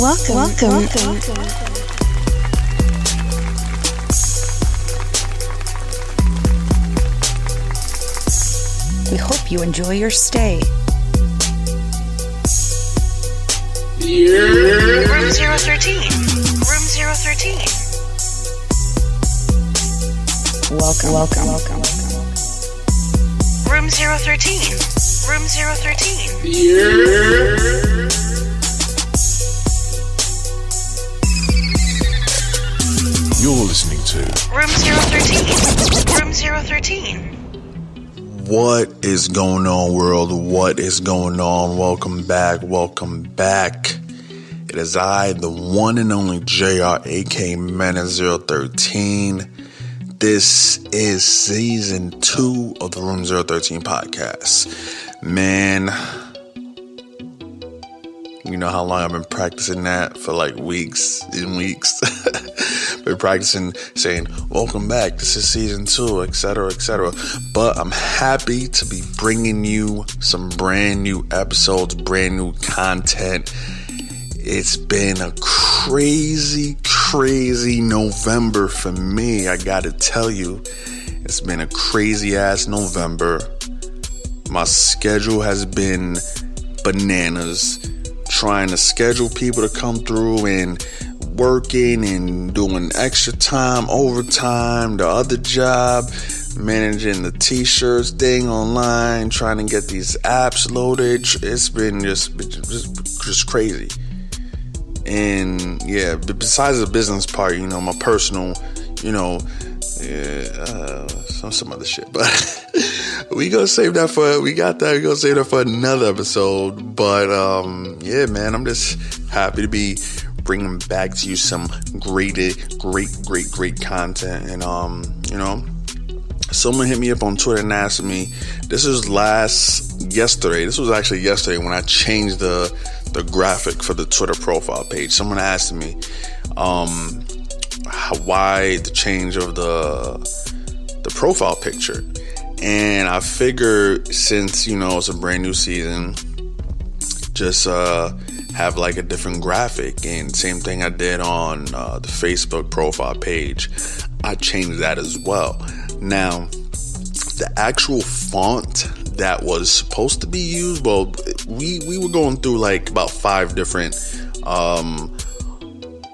welcome, welcome. welcome. We hope you enjoy your stay. Room 013. Room 013. Welcome, welcome, welcome. Room 013. Room 013. You're listening to Room 013. Room 013. What is going on, world? What is going on? Welcome back. Welcome back. It is I, the one and only JR, aka Menace 013. This is season two of the Room 013 podcast. Man, you know how long I've been practicing that for like weeks and weeks. been practicing saying, Welcome back, this is season two, etc., etc. But I'm happy to be bringing you some brand new episodes, brand new content. It's been a crazy, crazy November for me. I gotta tell you, it's been a crazy ass November. My schedule has been bananas trying to schedule people to come through and working and doing extra time, overtime, the other job, managing the t-shirts thing online, trying to get these apps loaded. It's been just just, just crazy. And yeah, besides the business part, you know, my personal, you know, yeah, uh, some some other shit, but we gonna save that for we got that. We gonna save that for another episode. But um, yeah, man, I'm just happy to be bringing back to you some great, great, great, great content. And um, you know, someone hit me up on Twitter and asked me. This was last yesterday. This was actually yesterday when I changed the the graphic for the Twitter profile page. Someone asked me, um, how, why the change of the the profile picture. And I figured since, you know, it's a brand new season, just uh, have like a different graphic. And same thing I did on uh, the Facebook profile page. I changed that as well. Now, the actual font that was supposed to be used, well, we, we were going through like about five different um,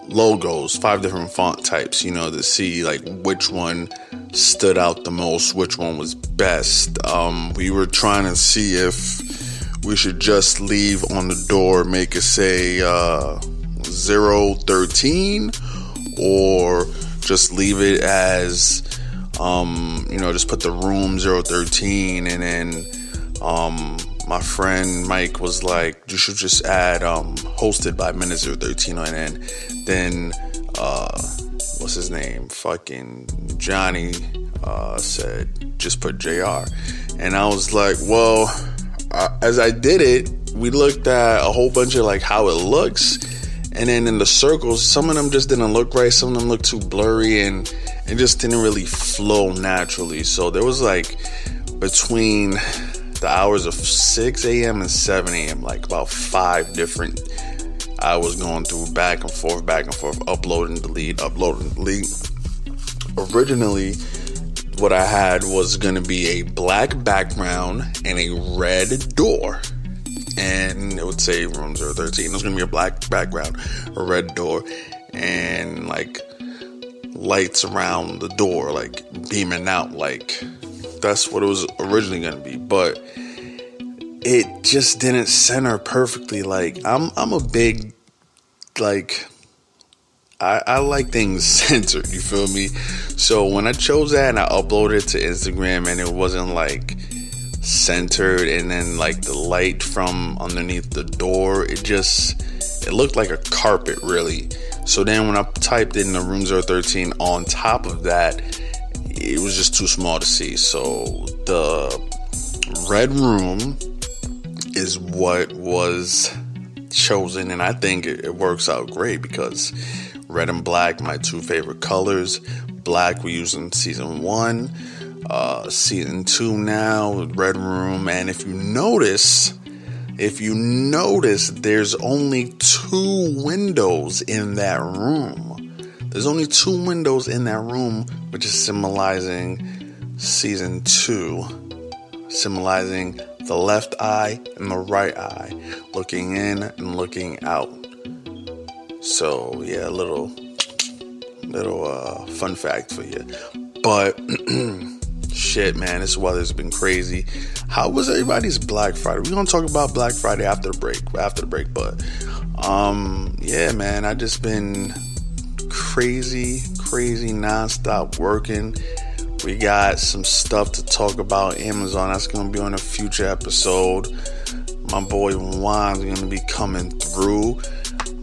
logos, five different font types, you know, to see like which one stood out the most, which one was best. Um, we were trying to see if we should just leave on the door, make it say uh, 013, or just leave it as, um, you know, just put the room 013 and then. Um, my friend Mike was like, you should just add um, hosted by Menace 013 and then, then uh, what's his name? Fucking Johnny uh, said, just put JR. And I was like, well, uh, as I did it, we looked at a whole bunch of like how it looks. And then in the circles, some of them just didn't look right. Some of them looked too blurry and it just didn't really flow naturally. So there was like between the hours of 6 a.m. and 7 a.m., like about five different I was going through back and forth, back and forth, uploading, delete, uploading, delete. Originally, what I had was going to be a black background and a red door. And it would say room 013. It was going to be a black background, a red door, and like lights around the door, like beaming out. Like that's what it was originally going to be. But it just didn't center perfectly. Like I'm I'm a big like I, I like things centered, you feel me? So when I chose that and I uploaded it to Instagram and it wasn't like centered and then like the light from underneath the door, it just it looked like a carpet really. So then when I typed in the room 013 on top of that, it was just too small to see. So the red room is what was chosen, and I think it, it works out great because red and black, my two favorite colors. Black we use in season one, uh, season two now, Red Room, and if you notice, if you notice, there's only two windows in that room. There's only two windows in that room, which is symbolizing season two, symbolizing the left eye and the right eye, looking in and looking out. So yeah, a little little uh, fun fact for you. But shit, man, this weather's been crazy. How was everybody's Black Friday? We're gonna talk about Black Friday after the break, after the break. But um, yeah, man, I just been crazy, crazy, nonstop working. We got some stuff to talk about Amazon. That's gonna be on a future episode. My boy Juan's gonna be coming through.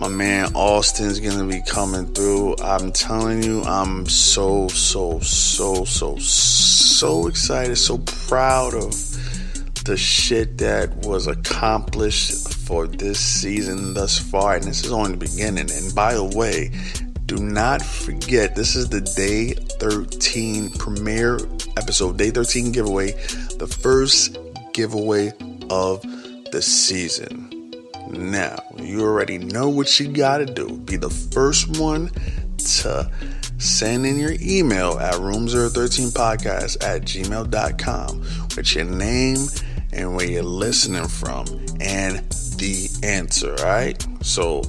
My man Austin's gonna be coming through. I'm telling you, I'm so, so, so, so, so excited, so proud of the shit that was accomplished for this season thus far. And this is only the beginning. And by the way, do not forget this is the day 13 premiere episode, day 13 giveaway, the first giveaway of the season. Now, you already know what you gotta do. Be the first one to send in your email at room013podcast at gmail.com with your name and where you're listening from and the answer, right? So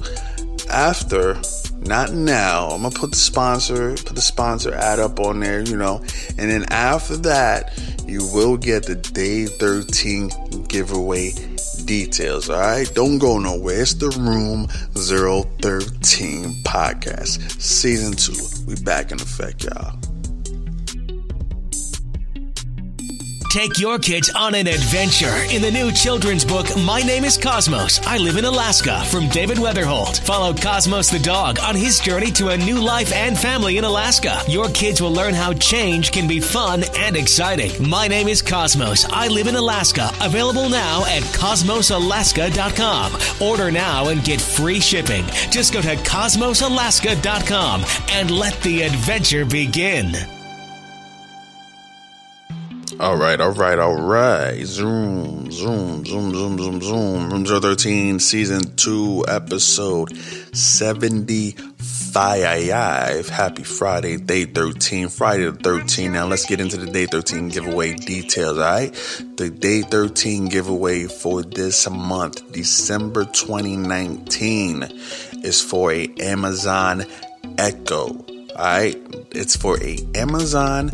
after not now. I'm gonna put the sponsor, put the sponsor ad up on there, you know, and then after that, you will get the day 13 giveaway details. All right, don't go nowhere. It's the Room 013 podcast, season two. We back in effect, y'all. Take your kids on an adventure in the new children's book, My Name is Cosmos. I Live in Alaska from David Weatherholt. Follow Cosmos the dog on his journey to a new life and family in Alaska. Your kids will learn how change can be fun and exciting. My Name is Cosmos. I Live in Alaska. Available now at cosmosalaska.com. Order now and get free shipping. Just go to cosmosalaska.com and let the adventure begin. All right, all right, all right. Zoom, zoom, zoom, zoom, zoom, zoom. Room 013, season 2, episode 75. Happy Friday, day 13. Friday the 13th. Now let's get into the day 13 giveaway details, all right? The day 13 giveaway for this month, December 2019, is for a Amazon Echo, all right? It's for a Amazon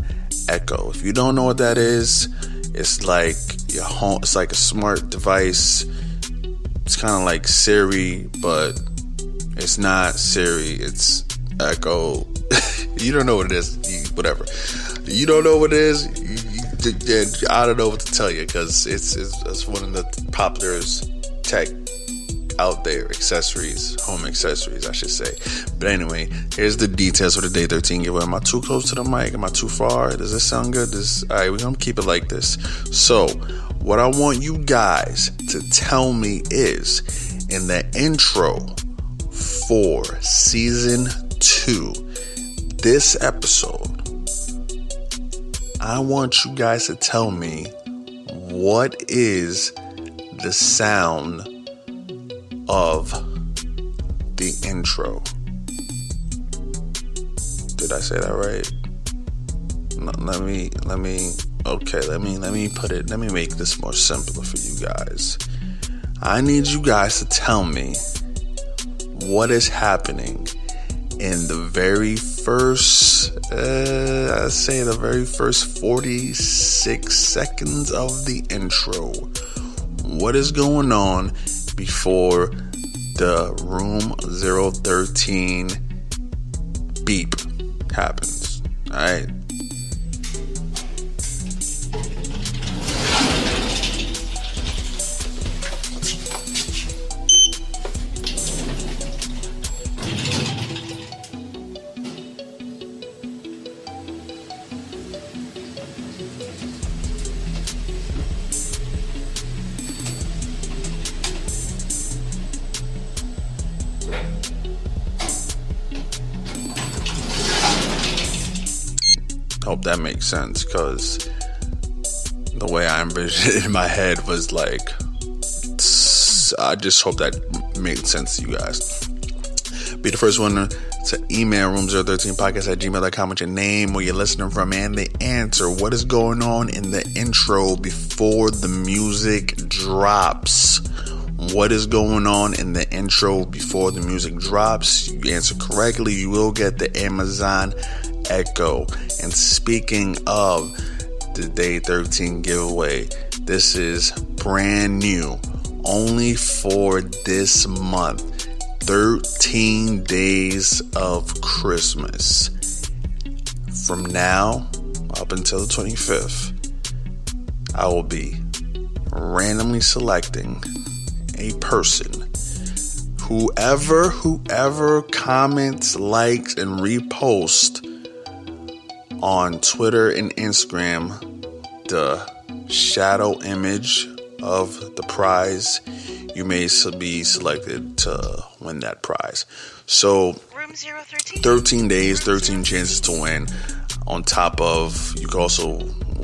Echo. If you don't know what that is, it's like your home. It's like a smart device. It's kind of like Siri, but it's not Siri. It's Echo. you don't know what it is. You, whatever. You don't know what it is. You, you, I don't know what to tell you because it's, it's it's one of the popular tech out there accessories, home accessories, I should say. But anyway, here's the details for the day 13 giveaway. Am I too close to the mic? Am I too far? Does this sound good? This all right, we're gonna keep it like this. So, what I want you guys to tell me is in the intro for season two, this episode, I want you guys to tell me what is the sound of the intro. Did I say that right? Let me let me okay, let me let me put it let me make this more simpler for you guys. I need you guys to tell me what is happening in the very first uh, I say the very first 46 seconds of the intro. What is going on before the room 013 beep happens. All right. Sense because the way I envisioned it in my head was like. I just hope that made sense to you guys. Be the first one to email room013podcast at gmail.com with your name, where you're listening from, and the answer. What is going on in the intro before the music drops? What is going on in the intro before the music drops? You answer correctly, you will get the Amazon Echo. And speaking of the Day 13 giveaway, this is brand new, only for this month. 13 days of Christmas. From now up until the 25th, I will be randomly selecting a person. Whoever, whoever comments, likes, and reposts on Twitter and Instagram the shadow image of the prize, you may be selected to win that prize. So, 13 days, 13 chances to win. On top of, you can also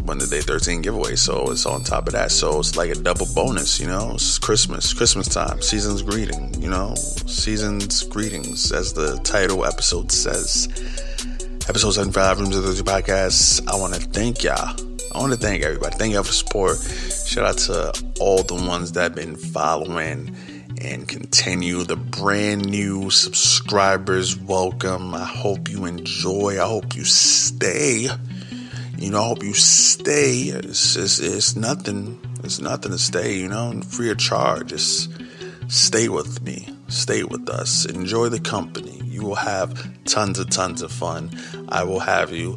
win the day 13 giveaway. So, it's on top of that. So, it's like a double bonus, you know? It's Christmas, Christmas time, season's greeting, you know? Season's greetings, as the title episode says. Episode 75, Rooms of the Podcast. I want to thank y'all I want to thank everybody. Thank y'all for support. Shout out to all the ones that have been following and continue. The brand new subscribers, welcome. I hope you enjoy. I hope you stay. You know, I hope you stay. It's, it's, it's nothing. It's nothing to stay, you know, free of charge. Just stay with me. Stay with us. Enjoy the company. You will have tons and tons of fun. I will have you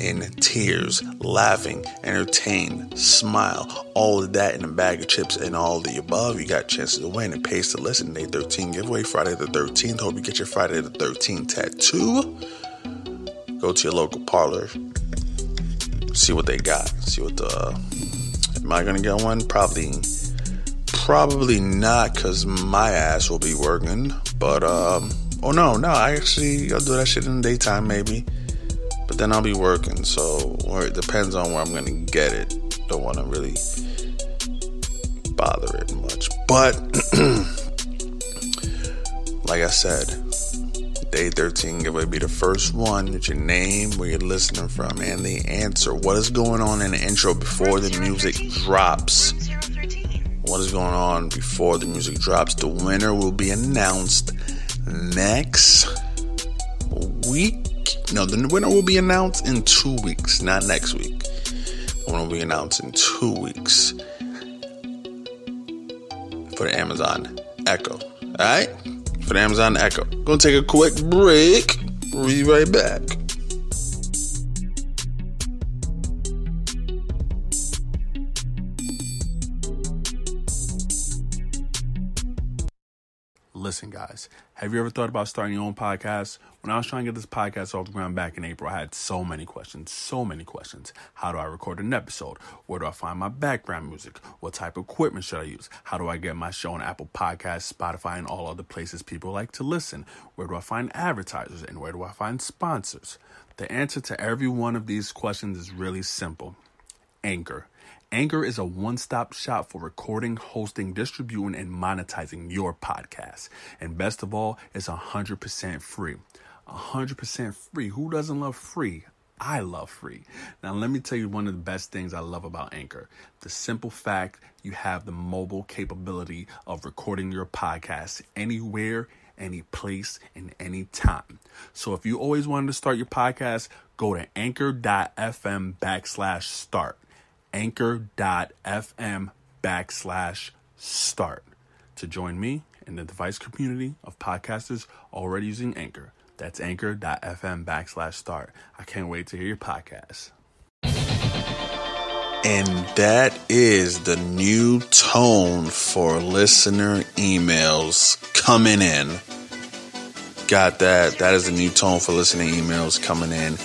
in tears, laughing, entertained, smile, all of that in a bag of chips and all the above. You got chances to win. It pays to listen. Day 13 giveaway, Friday the 13th. Hope you get your Friday the 13th tattoo. Go to your local parlor. See what they got. See what the. Uh, am I gonna get one? Probably. Probably not, cause my ass will be working. But um. Oh no, no. I actually I'll do that shit in the daytime maybe but then I'll be working, so or it depends on where I'm gonna get it. Don't want to really bother it much, but like I said, day 13 giveaway be the first one with your name, where you're listening from, and the answer. What is going on in the intro before the music drops? What is going on before the music drops? The winner will be announced next week no, the winner will be announced in two weeks, not next week. The winner will be announced in two weeks for the Amazon Echo. All right? For the Amazon Echo. Gonna take a quick break. We'll be right back. Listen, guys, have you ever thought about starting your own podcast? When I was trying to get this podcast off the ground back in April, I had so many questions, so many questions. How do I record an episode? Where do I find my background music? What type of equipment should I use? How do I get my show on Apple Podcasts, Spotify, and all other places people like to listen? Where do I find advertisers? And where do I find sponsors? The answer to every one of these questions is really simple Anchor. Anchor is a one stop shop for recording, hosting, distributing, and monetizing your podcast. And best of all, it's 100% free. 100% free. Who doesn't love free? I love free. Now, let me tell you one of the best things I love about Anchor the simple fact you have the mobile capability of recording your podcast anywhere, any place, and any time. So, if you always wanted to start your podcast, go to anchor.fm backslash start anchor.fm backslash start to join me in the device community of podcasters already using Anchor. That's anchor.fm backslash start. I can't wait to hear your podcast. And that is the new tone for listener emails coming in. Got that. That is the new tone for listener emails coming in.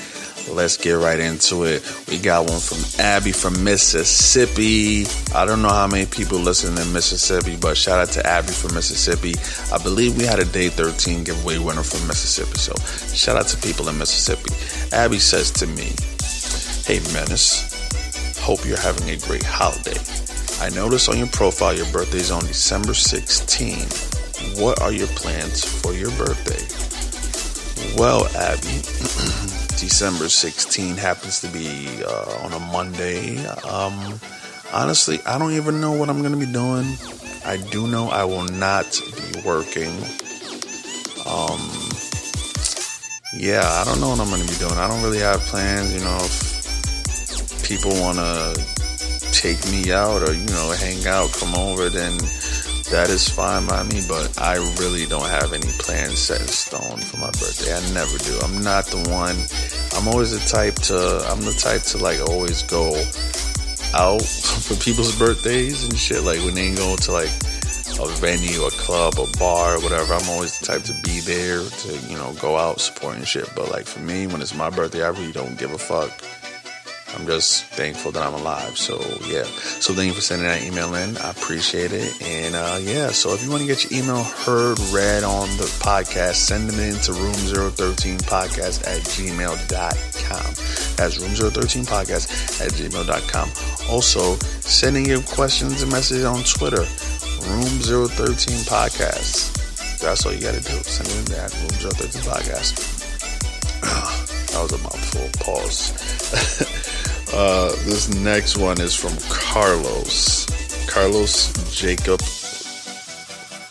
Let's get right into it. We got one from Abby from Mississippi. I don't know how many people listen in Mississippi, but shout out to Abby from Mississippi. I believe we had a day 13 giveaway winner from Mississippi. So shout out to people in Mississippi. Abby says to me, Hey Menace, hope you're having a great holiday. I noticed on your profile your birthday is on December 16. What are your plans for your birthday? Well, Abby, December 16 happens to be uh, on a Monday. Um, honestly, I don't even know what I'm going to be doing. I do know I will not be working. Um, yeah, I don't know what I'm going to be doing. I don't really have plans. You know, if people want to take me out or, you know, hang out, come over, then that is fine by me. But I really don't have any plans set in stone for my birthday. I never do. I'm not the one. I'm always the type to, I'm the type to like always go out for people's birthdays and shit. Like when they go to like a venue, a club, a bar, whatever. I'm always the type to be there to, you know, go out supporting shit. But like for me, when it's my birthday, I really don't give a fuck. I'm just thankful that I'm alive. So yeah. So thank you for sending that email in. I appreciate it. And uh, yeah, so if you want to get your email heard, read on the podcast, send them in to room013podcast at gmail.com. That's room013podcast at gmail.com. Also, sending your questions and messages on Twitter, room013 podcast. That's all you got to do. Send them in that room013 podcast. that was a mouthful. Pause. Uh, this next one is from Carlos. Carlos Jacob.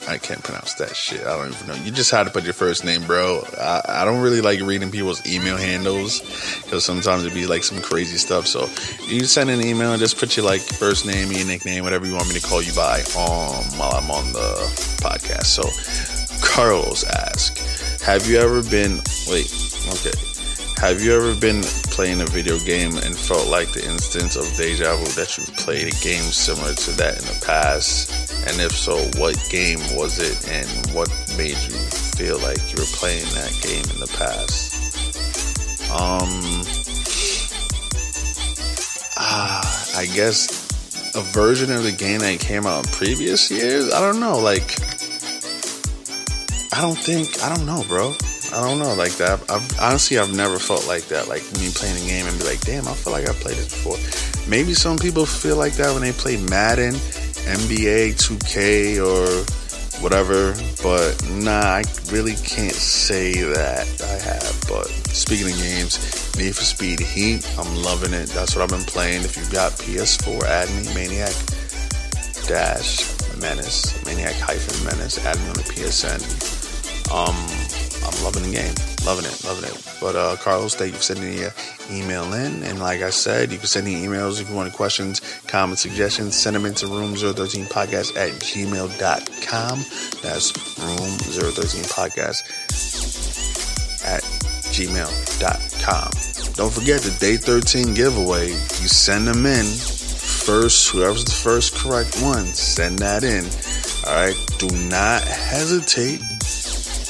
I can't pronounce that shit. I don't even know. You just had to put your first name, bro. I, I don't really like reading people's email handles because sometimes it'd be like some crazy stuff. So you send an email and just put your like first name, your nickname, whatever you want me to call you by um, while I'm on the podcast. So Carlos asked, Have you ever been. Wait, okay. Have you ever been playing a video game and felt like the instance of deja vu that you played a game similar to that in the past? And if so, what game was it and what made you feel like you were playing that game in the past? Um, ah, I guess a version of the game that came out in previous years. I don't know. Like, I don't think, I don't know, bro. I don't know, like that. I've, honestly, I've never felt like that. Like me playing a game and be like, damn, I feel like I played this before. Maybe some people feel like that when they play Madden, NBA 2K, or whatever. But nah, I really can't say that I have. But speaking of games, Need for Speed Heat, I'm loving it. That's what I've been playing. If you've got PS4, add me Maniac Dash Menace, Maniac hyphen Menace, add me on the PSN. Um, I'm loving the game. Loving it, loving it. But uh, Carlos, thank you for sending your email in. And like I said, you can send me emails if you want any questions, comments, suggestions. Send them into room013podcast at gmail.com. That's room013podcast at gmail.com. Don't forget the day 13 giveaway. You send them in first. Whoever's the first correct one, send that in. All right. Do not hesitate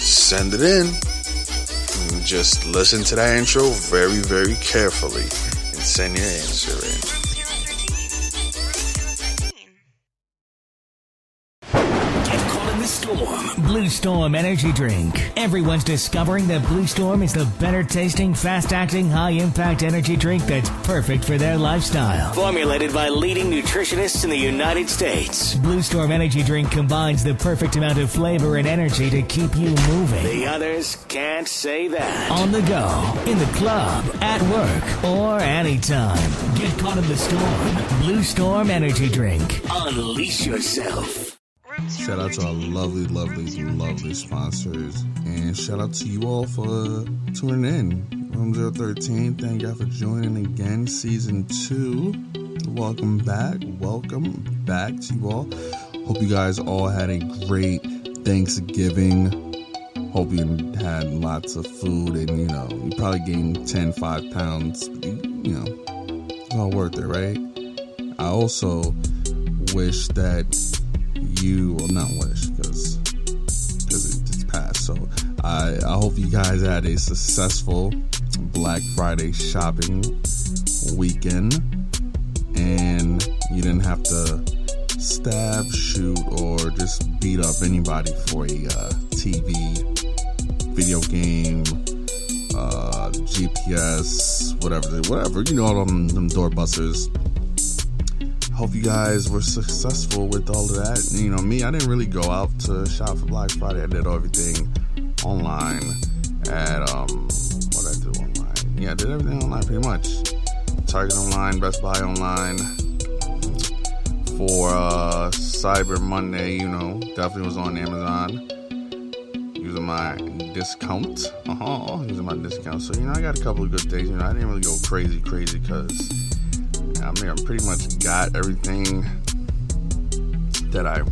send it in. And just listen to that intro very, very carefully and send your answer in. Blue Storm Energy Drink. Everyone's discovering that Blue Storm is the better tasting, fast acting, high impact energy drink that's perfect for their lifestyle. Formulated by leading nutritionists in the United States. Blue Storm Energy Drink combines the perfect amount of flavor and energy to keep you moving. The others can't say that. On the go, in the club, at work, or anytime. Get caught in the storm. Blue Storm Energy Drink. Unleash yourself. Shout out to our lovely, lovely, lovely sponsors. And shout out to you all for tuning in. Room 013, thank y'all for joining again. Season 2. Welcome back. Welcome back to you all. Hope you guys all had a great Thanksgiving. Hope you had lots of food and, you know, you probably gained 10, 5 pounds. You, you know, it's all worth it, right? I also wish that you well not wish because because it, it's past so I, I hope you guys had a successful black friday shopping weekend. And you didn't have to stab shoot or just beat up anybody for a uh, tv video game uh, gps whatever whatever you know all them, them doorbusters hope you guys were successful with all of that. You know, me, I didn't really go out to shop for Black Friday. I did everything online at um what I do online. Yeah, I did everything online pretty much. Target online, Best Buy online. For uh Cyber Monday, you know, definitely was on Amazon. Using my discount. Uh-huh, using my discount. So, you know, I got a couple of good things. You know, I didn't really go crazy, crazy because I mean, I pretty much got everything that I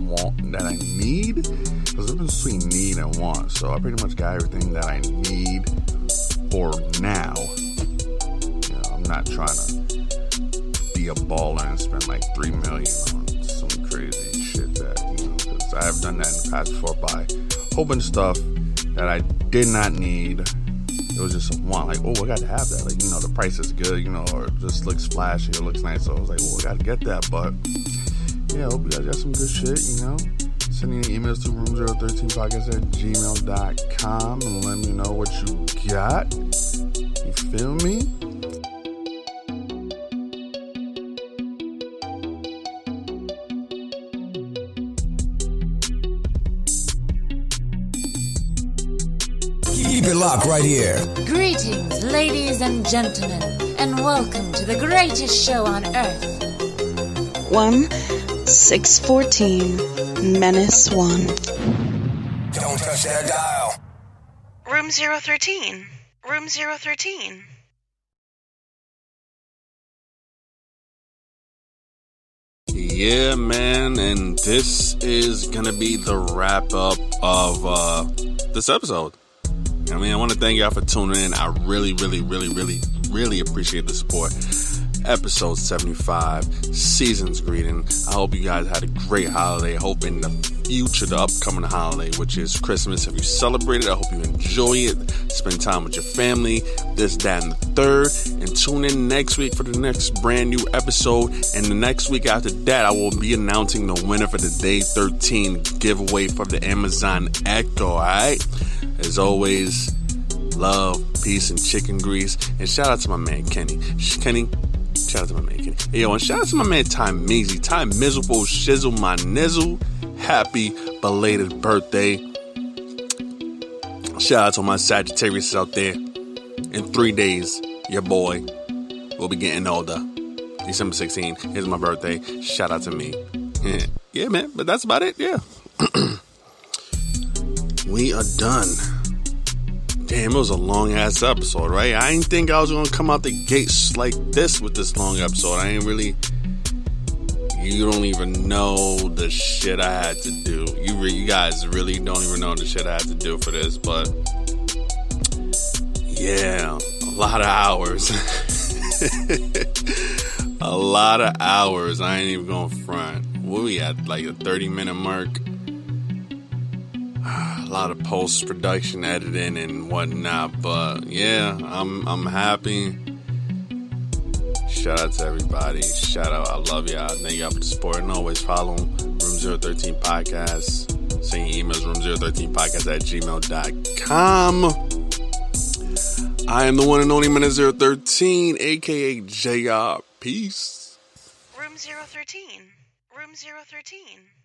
want, that I need. Because it's between need and want. So I pretty much got everything that I need for now. You know, I'm not trying to be a baller and spend like three million on some crazy shit that you know. Because I have done that in the past before. Buy a whole bunch stuff that I did not need it was just a want, like, oh, I got to have that. Like, you know, the price is good, you know, or it just looks flashy, it looks nice. So I was like, oh, I got to get that. But yeah, I hope you guys got some good shit, you know. Sending emails to room013podcast at gmail.com and let me know what you got. You feel me? Keep right here. Greetings, ladies and gentlemen, and welcome to the greatest show on earth. 1 614 Menace 1. Don't touch that dial. Room 013. Room 013. Yeah, man, and this is gonna be the wrap up of uh, this episode. I mean, I want to thank y'all for tuning in. I really, really, really, really, really appreciate the support. Episode 75, season's greeting. I hope you guys had a great holiday. Hope in the future, the upcoming holiday, which is Christmas, if you celebrate it, I hope you enjoy it. Spend time with your family, this, that, and the third. And tune in next week for the next brand new episode. And the next week after that, I will be announcing the winner for the Day 13 giveaway for the Amazon Echo, alright? As always, love, peace, and chicken grease. And shout out to my man Kenny. Kenny, shout out to my man Kenny. Hey, yo, and shout out to my man Ty Measy. Ty Miserable Shizzle My Nizzle. Happy belated birthday. Shout out to my Sagittarius out there. In three days, your boy will be getting older. December 16 is my birthday. Shout out to me. yeah, man, but that's about it. Yeah. we are done. Damn, it was a long ass episode, right? I didn't think I was gonna come out the gates like this with this long episode. I ain't really. You don't even know the shit I had to do. You, re- you guys really don't even know the shit I had to do for this, but yeah, a lot of hours. a lot of hours. I ain't even gonna front. What we at? Like a 30 minute mark. A lot of post production editing and whatnot, but yeah, I'm I'm happy. Shout out to everybody. Shout out. I love y'all. Thank y'all for the support. And always follow Room 013 Podcast. Send emails room013podcast at gmail.com. I am the one and only Menace 013, aka JR. Peace. Room 013. Room 013.